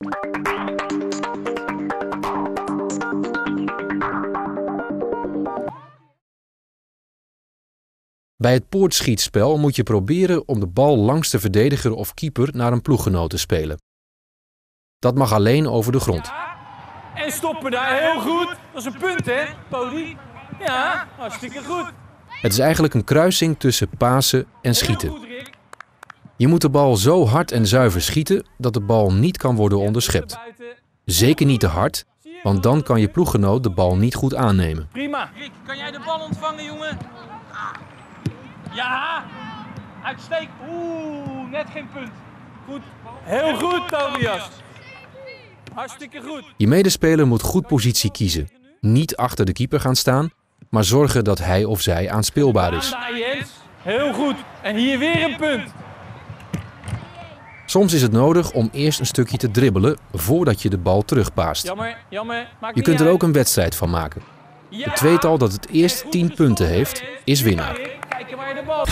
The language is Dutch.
Bij het poortschietspel moet je proberen om de bal langs de verdediger of keeper naar een ploeggenoot te spelen. Dat mag alleen over de grond. En stoppen daar heel goed. Dat is een punt, hè, Poli? Ja, hartstikke goed. Het is eigenlijk een kruising tussen Pasen en schieten. Je moet de bal zo hard en zuiver schieten dat de bal niet kan worden onderschept. Zeker niet te hard, want dan kan je ploeggenoot de bal niet goed aannemen. Prima. Rick, kan jij de bal ontvangen, jongen? Ja, uitstekend. Oeh, net geen punt. Goed. Heel goed, Tobias. Hartstikke goed. Je medespeler moet goed positie kiezen. Niet achter de keeper gaan staan, maar zorgen dat hij of zij aanspeelbaar is. Heel goed. En hier weer een punt. Soms is het nodig om eerst een stukje te dribbelen voordat je de bal terugpaast. Jammer, jammer. Je kunt er ook een wedstrijd van maken. Het tweetal dat het eerst Goed 10 punten heeft, is winnaar. Kijken waar de bal...